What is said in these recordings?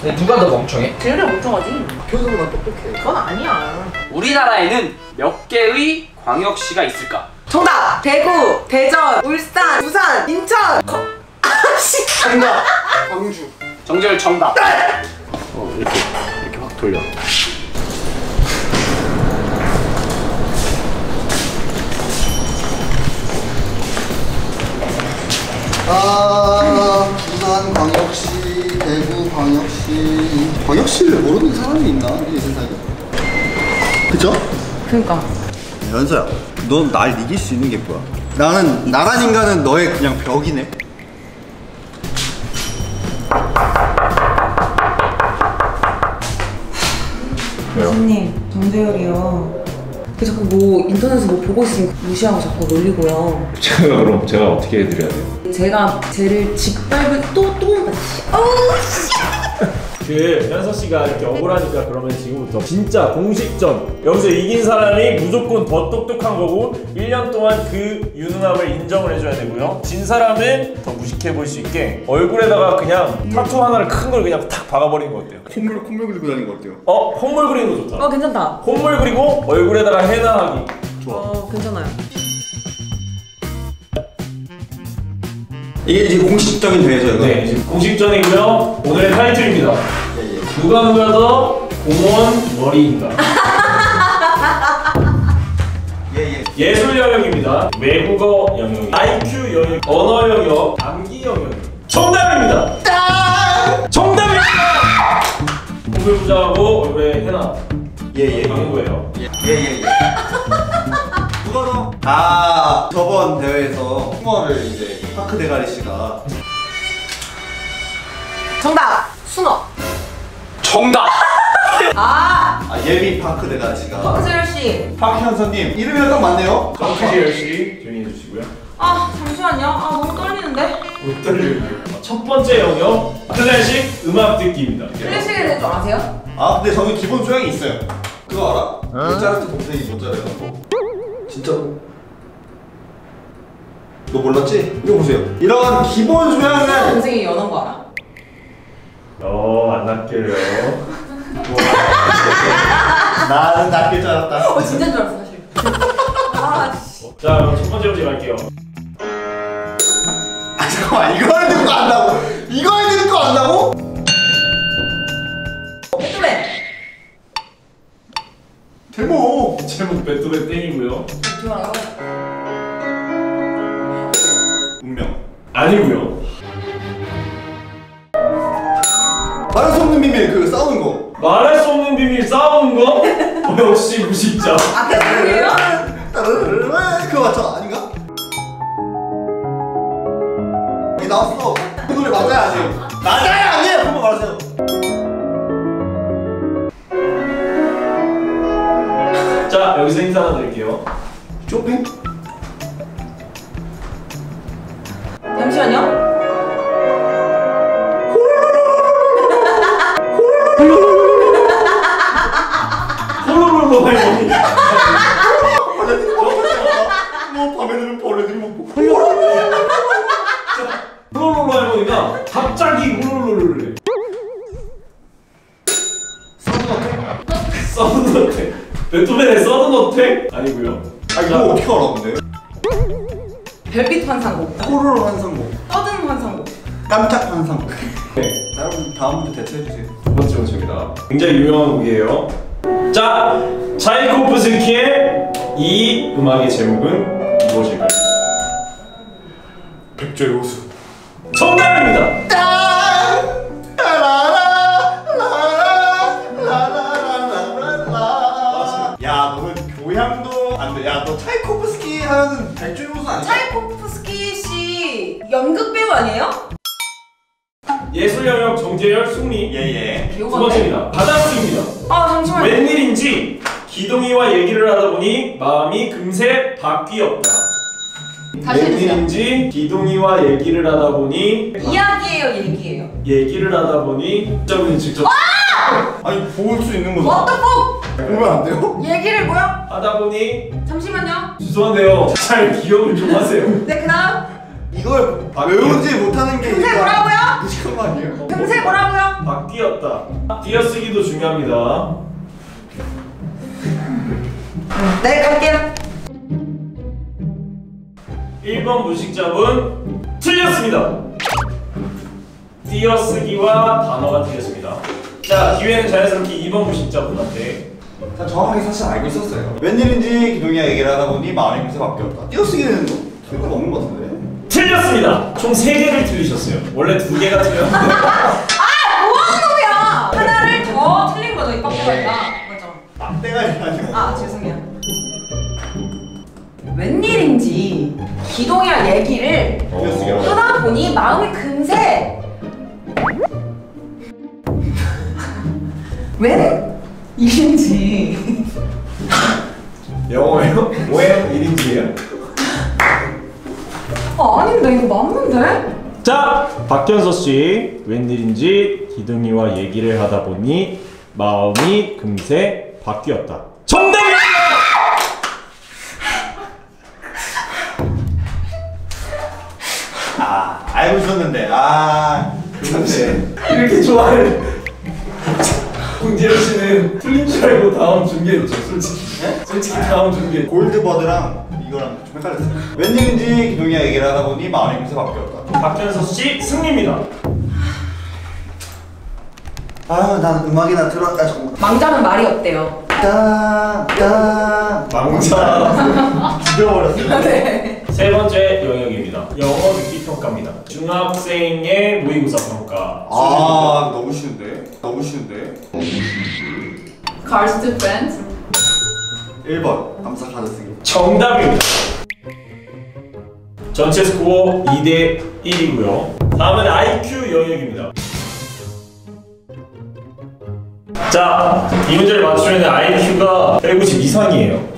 근데 누가 더 멍청해? 제일이 멍청하지. 표정보다 똑똑해. 그건 아니야. 우리나라에는 몇 개의 광역시가 있을까? 정답! 대구, 대전, 울산, 부산, 인천. 거... 아씨. 정답. 광주. 정절 정답. 어 이렇게 이렇게 확 돌려. 아 부산 대구 광역시, 광역시를 모르는 사람이 있나 이 세상에? 그죠? 그니까. 연서야, 넌 날 이길 수 있는 게 뭐야? 나는 나란 인간은 너의 그냥 벽이네. 교수님, 정재열이요. 그 자꾸 뭐 인터넷에서 뭐 보고 있으면 무시하고 자꾸 놀리고요. 제가 그럼 제가 어떻게 해드려야 돼요? 제가 쟤를 짓밟을 또, 또, 어우, 씨. 그 현서 씨가 이렇게 억울하니까 그러면 지금부터 진짜 공식전 여기서 이긴 사람이 무조건 더 똑똑한 거고 1년 동안 그 유능함을 인정을 해줘야 되고요 진 사람은 더 무식해 보일 수 있게 얼굴에다가 그냥 타투 하나를 큰 걸 그냥 탁 박아버리는 거 어때요? 콧물 콧물 그리고 다니는 거 어때요? 어? 콧물 그리는 거 좋다 어, 괜찮다. 콧물 그리고 얼굴에다가 헤나 하기 어, 괜찮아요. 이게 이제 공식적인 대회죠 이거? 네 지금 공식전이고요 오늘의 타이틀입니다 예, 예. 누가 누가 더 공원 머리인가 예, 예. 예술 영역입니다. 외국어 영역, IQ 영역, 언어 영역, 암기 영역. 정답입니다. 정답입니다. 공부 부자하고 얼굴에 해나 예, 예. 광고예요. 예, 예, 예. 아, 저번 대회에서 숭어를 이제 파크 대가리 씨가 정답! 숭어. 정답. 아! 아, 예비 파크 대가리 씨가 박세열 씨. 박현서님 이름이 딱 맞네요. 정수지 씨 조용히 해주시고요. 아, 잠시만요. 아, 너무 떨리는데? 첫 번째 영역 클래식 음악 듣기입니다. 클래식에 대해 좀 아세요? 아, 근데 저는 기본 소양이 있어요. 그거 알아? 모차르트 동생이 모차르트고. 진짜로? 너 몰랐지? 이거 보세요. 이런 기본 소양을 동생이 연한 거 알아? 어, 안 낚여요. 나는 낚일 줄 알았다. 어, 진짜인 줄 알았어, 사실. 아, 씨. 자, 그럼 첫 번째 문제 갈게요. 아 잠깐만 이걸 듣고 안다고? 이걸 듣고 안다고? 베토벤. 제목 제목 베토벤 땡이 역시 무식자. 아, 베토벤이에요? 아니고요. 아 이거 어떻게 알아 근데? 별빛 환상곡. 호로로 환상곡 떠든 환상곡. 깜짝 환상곡 네, 자 여러분 다음부터 대체해주세요 두 번째 문제입니다. 굉장히 유명한 곡이에요. 자, 차이코프스키의 이 음악의 제목은 무엇일까요? 백조의 호수 정답입니다. 금세 바뀌었다. 다시 해주세요. 웬일인지 기동이와 얘기를 하다 보니 이야기예요, 얘기예요. 얘기를 하다 보니 직접은 직접 아니 볼 수 있는 What 거잖아 the fuck? 보면 안 돼요? 얘기를 뭐요? 하다 보니 잠시만요. 죄송한데요. 잘 기억을 좀 하세요. 네 그다음 이걸 외우지 못하는 게 일단 뭐라고요? 아니에요? 금세 뭐라고요? 바뀌었다. 띄어쓰기도 중요합니다. 네 갈게요 1번 무식잡은 틀렸습니다. 띄어쓰기와 단어가 틀렸습니다. 자, 기회는 자연스럽게 2번 무식잡분한테 자, 정확하게 사실 알고 있었어요. 웬일인지 기동이가 얘기를 하다 보니 마음이 금세 바뀌었다. 띄어쓰기는 틀거 없는 것 같은데? 틀렸습니다. 총 3개를 틀리셨어요. 원래 2개가 틀렸는데 뭐하는 놈이야 하나를 더 틀린 거죠 이 빡빡이가 맞죠? 막대가리 아니고. 아 죄송해요 웬일인지 기동이랑 얘기를 띄어쓰기라고. 하다 보니 마음이 금세 웬 일인지 영어예요? 뭐예요? 1인지예요? 아 아닌데 이거 맞는데? 자, 박현서 씨 웬일인지 기둥이와 얘기를 하다 보니 마음이 금세 바뀌었다. 알고 있었는데. 아, 그런데. 이렇게 좋아해. 홍재현 씨는 틀린 줄 알고 다음 중계했죠, 솔직히. 솔직히 다음 중계. 골드버드랑 이거랑 좀 헷갈렸어요. 웬일인지 기동이가 얘기를 하다 보니 마음이 금세 바뀌었다. 박현서 씨 승리입니다. 아유, 난 음악이나 들었다, 정말. 망자는 말이 없대요 땅, 땅. 망자. 죽여버렸어요. 네 세 번째 영역입니다. 영어 듣기 평가입니다. 중학생의 모의고사 평가. 아, 너무 쉬운데? 너무 쉬운데? Cars to friends 1번, 감사 카드 쓰기. 정답입니다. 전체 스코어 2대 1이고요. 다음은 IQ 영역입니다. 자, 이 문제를 맞추면 IQ가 150 이상이에요.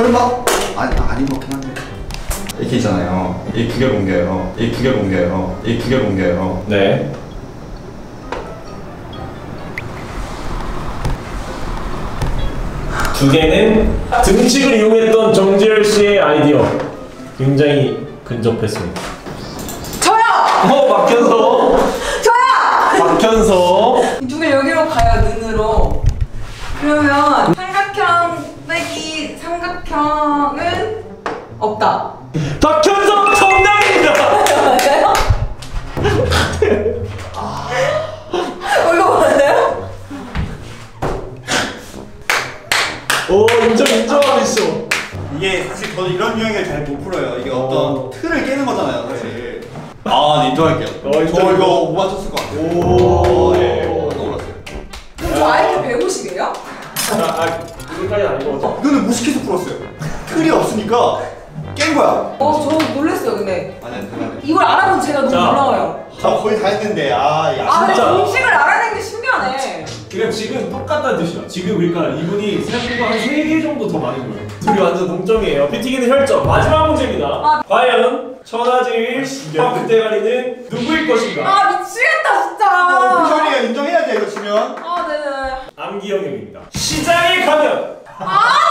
설마? 아니, 아닌 것 같긴 한데. 이렇게 있잖아요. 이 두 개 공개예요. 이 두 개 공개예요. 이 두 개 공개예요. 네. 두 개는 등식을 이용했던 정재열 씨의 아이디어 굉장히 근접했습니다. 저요! 어, 박현서. 저요! 박현서. 두개 여기로 가요 눈으로 그러면 삼각형 빼기 삼각형은 없다 박현서 정답입니다. 맞아요? 어, 이거 맞아요? 오, 인정 인정하겠어. 이게 사실 저는 이런 유형을 잘 못 풀어요. 이게 어떤 어. 틀을 깨는 거잖아요, 사실. 아, 네, 인정할게요. 어, 저 인정. 이거 못 맞췄을 것 같아요. 오. 예. 떠올랐어요. 그럼 저 IQ 150이에요? 아, 아, 그거까지 아니고. 이거는 무식해서 풀었어요. 틀이 없으니까 깬 거야. 어, 저 놀랐어요 근데 아니야, 대단해. 이걸 알아본 제가 너무 자. 놀라워요 저 거의 다 했는데, 아, 야. 아 근데 진짜. 공식을 알아낸 게 신기하네 그냥 지금 똑같다는 뜻이야. 지금 그러니까 이분이 생각보다 한 3개 정도 더 많은 거예요. 둘이 완전 동점이에요. 피튀기는 혈점. 마지막 문제입니다. 아. 과연 천하제일 펑크 대가리는 누구일 것인가? 아 미치겠다 어, 진짜 현이가 인정해야 돼, 이거 치면. 아 네네 암기 영역입니다. 시장에 가면 아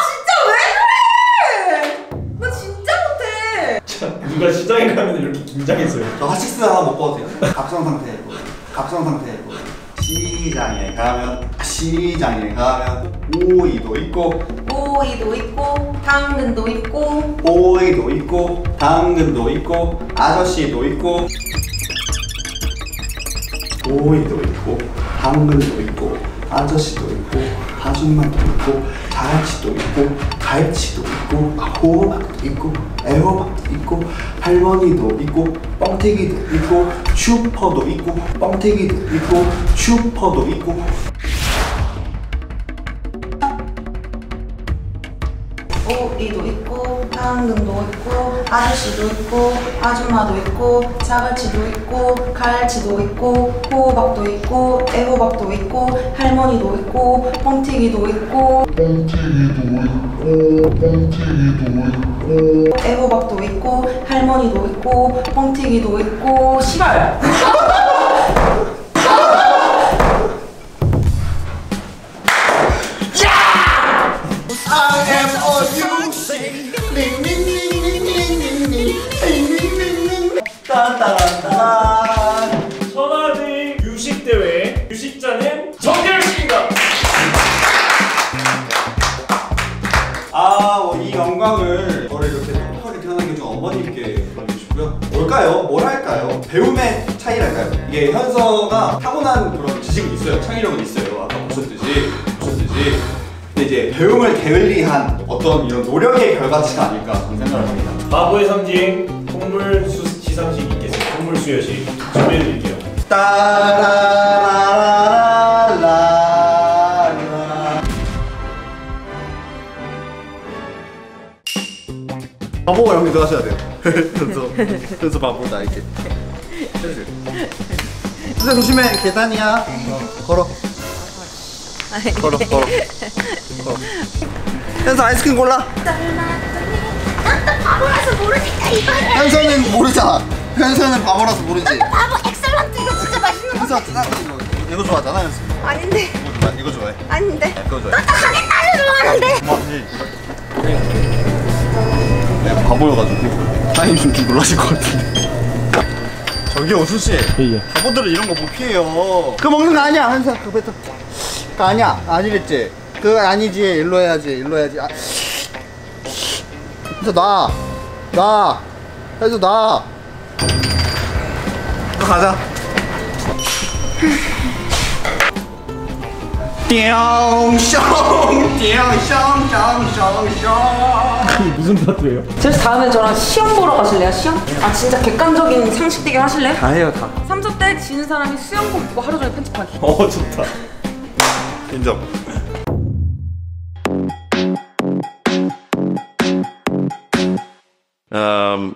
누가 시장에 가면 이렇게 긴장했어요. 저 핫식스 하나 먹고 와도 돼요? 갑성 상태고, 갑성 상태고. 시장에 가면, 시장에 가면, 오이도 있고, 오이도 있고 당근도 있고 오이도 있고, 당근도 있고, 아저씨도 있고, 오이도 있고, 당근도 있고, 아저씨도 있고, 아줌마도 있고, 자갈치도 있고, 갈치도 있고, 호박도 있고, 애호박도 있고, 할머니도 있고, 뻥튀기도 있고, 슈퍼도 있고, 뻥튀기도 있고, 슈퍼도 있고. 오이도 있고 당근도 있고 아저씨도 있고 아줌마도 있고 자갈치도 있고 갈치도 있고 호박도 있고 애호박도 있고 할머니도 있고 뻥튀기도 있고 뻥튀기도 있고, 애호박도 있고 할머니도 있고 뻥튀기도 있고 시발 뭘 할까요? 배움의 차이랄까요? 이게 현서가 타고난 그런 지식은 있어요. 창의력은 있어요. 아까 보셨듯이 보셨듯이. 근데 이제 배움을 게을리한 어떤 이런 노력의 결과치가 아닐까 저는 생각을 합니다. 바보의 상징 동물 수 시상식 있겠습니다. 동물 수여식 준비해 드릴게요. 따라라라라 바보가 형님도 하셔야 돼요. 그래서 그래서 바보다. 해주세요. 선생 조심해 계단이야. 어, 걸어. 걸어 걸어. 걸어. 현서 아이스크림 골라. 바보라서 모르니까 이거를 현서는 모르잖아. 현서는 바보라서 모르지. 바보 엑셀런트 이거 진짜 맛있는 거 현서 나 이거 이거 좋아하잖아 현서. 아닌데 이거 좋아 이거 좋아해. 아닌데 그거 좋아해. 똑똑하게 따르려고 하는데 내가 네, 바보여가지고 타임 좀좀 놀라실 것 같은데. 저기요 우수 씨. 바보들은 이런 거 못 피해요. 그 먹는 거 아니야 현서 그 뱉어. 그 아니야 아니랬지. 그거 아니지 일로 해야지 일로 해야지. 아. 현서 나. 나. 현서 나. 또 가자. 띵숑숑숑숑 무슨 파트예요? 제 다음에 저랑 시험 보러 가실래요? 시험? 아 진짜 객관적인 상식 대결 하실래요? 다 해요 다 3조 때 지는 사람이 수영복 입고 하루 종일 편집하기 어 좋다. 인정 Um,